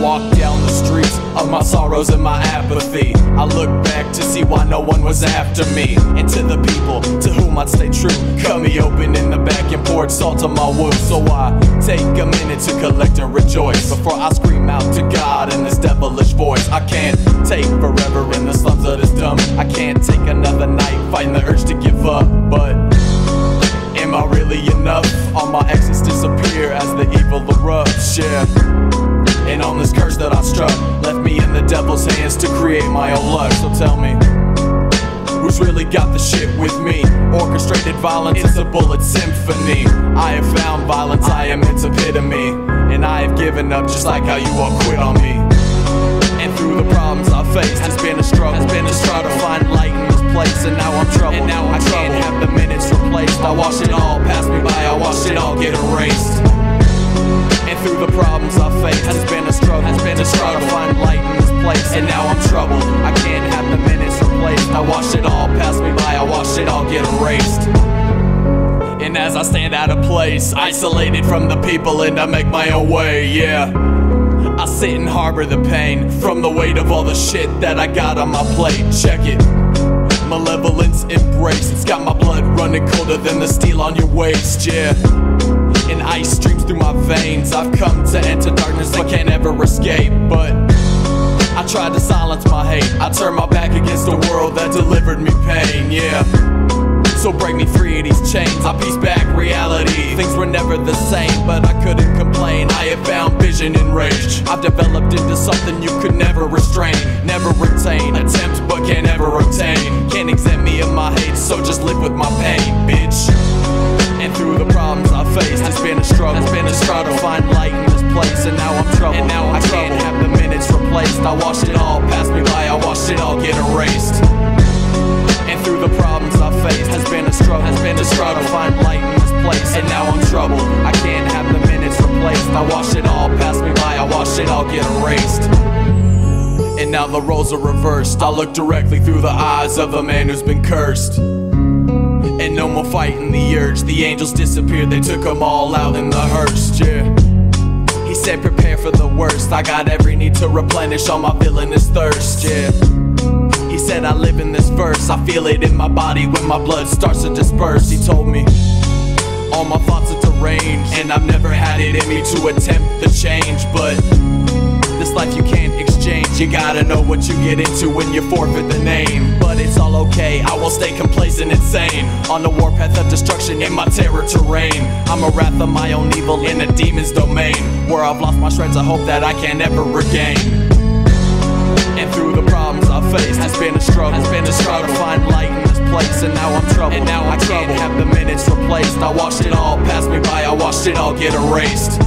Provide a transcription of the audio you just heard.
walk down the streets of my sorrows and my apathy. I look back to see why no one was after me. And to the people to whom I'd stay true, cut me open in the back and poured salt on my wound. So I take a minute to collect and rejoice before I scream out to God in this devilish voice. I can't take forever in the slums of this dumb. I can't take another night fighting the urge to give up, but. Am I really enough? All my exes disappear as the evil erupts, yeah. This curse that I struck, left me in the devil's hands to create my own luck. So tell me, who's really got the shit with me? Orchestrated violence, it's a bullet symphony. I have found violence, I am its epitome. And I have given up just like how you all quit on me. And through the problems I faced, place, and now I'm troubled. I can't have the minutes replaced. I watch it all pass me by. I watch it all get erased. And as I stand out of place, isolated from the people, and I make my own way, yeah. I sit and harbor the pain from the weight of all the shit that I got on my plate. Check it. Malevolence embrace. It's got my blood running colder than the steel on your waist, yeah. And ice streams through my veins. I've come to enter darkness I can't ever escape, but I tried to silence my hate. I turned my back against the world that delivered me pain, yeah. So break me free of these chains. I piece back reality. Things were never the same, but I couldn't complain. I have found vision and rage. I've developed into something you could never restrain, never retain. Attempt, but can't ever obtain. Can't exempt me of my hate, so just live with my pain, bitch. I watched it all pass me by. I watched it all get erased. And through the problems I faced, has been a struggle. Has been a struggle to find light in this place, and now I'm troubled. I can't have the minutes replaced. I watched it all pass me by. I watched it all get erased. And now the roles are reversed. I look directly through the eyes of a man who's been cursed. And no more fighting the urge. The angels disappeared, they took them all out in the hearse, yeah. He said, prepare for the worst. I got every need to replenish all my villainous thirst, yeah. He said, I live in this verse. I feel it in my body when my blood starts to disperse. He told me, all my thoughts are deranged. And I've never had it in me to attempt the change, but. Life you can't exchange. You gotta know what you get into when you forfeit the name. But it's all okay, I will stay complacent and sane. On the warpath of destruction in my terror terrain. I'm a wrath of my own evil in a demon's domain. Where I've lost my shreds of hope that I can ever regain. And through the problems I faced, has been a struggle. Has been a struggle to find light in this place, and now I'm troubled. And now I can't have the minutes replaced. I watched it all pass me by. I watched it all get erased.